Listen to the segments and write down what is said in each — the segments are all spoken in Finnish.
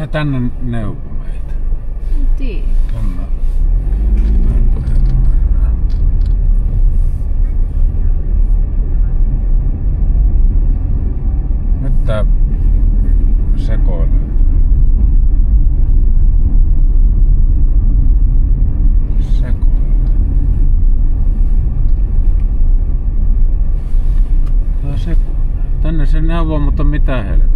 Se tänne neuvoo meitä? En tiedä. Mä. Nyt tää sekoilee. Tänne se neuvoo, mutta mitä helvettiä.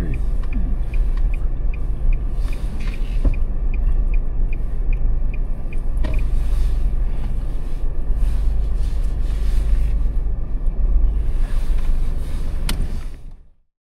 country.